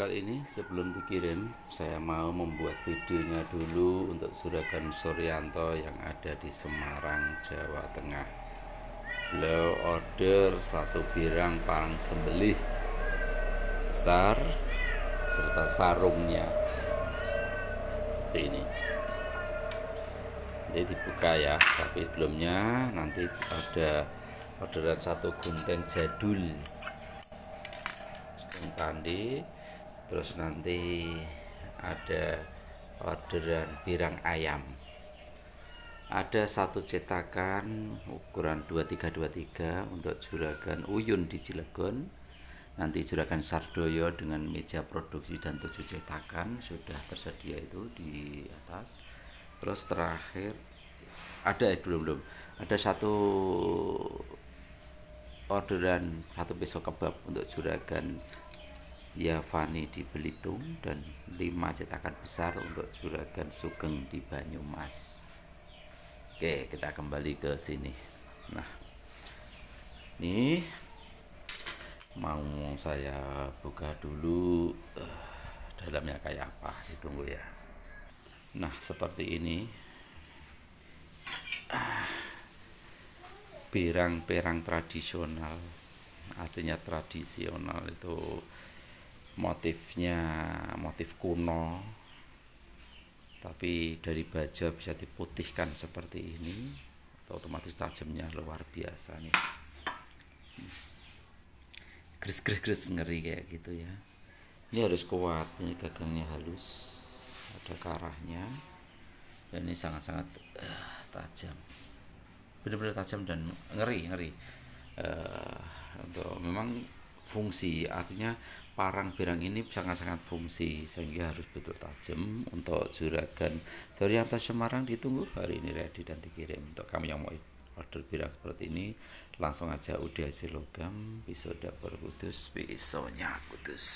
kali ini sebelum dikirim saya mau membuat videonya dulu untuk Suragan Suryanto yang ada di Semarang, Jawa Tengah. Beliau order satu pirang parang sembelih besar serta sarungnya. Ini. Ini dibuka ya, tapi sebelumnya nanti ada orderan satu gunting jadul tandi terus nanti ada orderan pirang ayam. Ada satu cetakan ukuran 2323 untuk juragan Uyun di Cilegon. Nanti juragan Sardoyo dengan meja produksi dan tujuh cetakan sudah tersedia itu di atas. Terus terakhir ada eh, belum belum. Ada satu orderan satu pisau kebab untuk juragan Yavani di Belitung dan lima cetakan besar untuk juragan Sugeng di Banyumas. Oke, kita kembali ke sini. Nah, ini mau saya buka dulu uh, dalamnya kayak apa, ditunggu ya. Nah, seperti ini. Perang-perang tradisional, artinya tradisional itu motifnya motif kuno. Tapi dari baja bisa diputihkan seperti ini otomatis tajamnya luar biasa nih. Gris gris gris ngeri kayak gitu ya. Ini harus kuat ini gagangnya halus ada karahnya. Dan ini sangat-sangat uh, tajam. Benar-benar tajam dan ngeri ngeri. Uh, untuk memang fungsi. Artinya parang pirang ini sangat-sangat fungsi sehingga harus betul tajam untuk juragan. Suryanto Semarang ditunggu hari ini ready dan dikirim. Untuk kamu yang mau order pirang seperti ini langsung aja udah logam pisau dapur kudus pisaunya kudus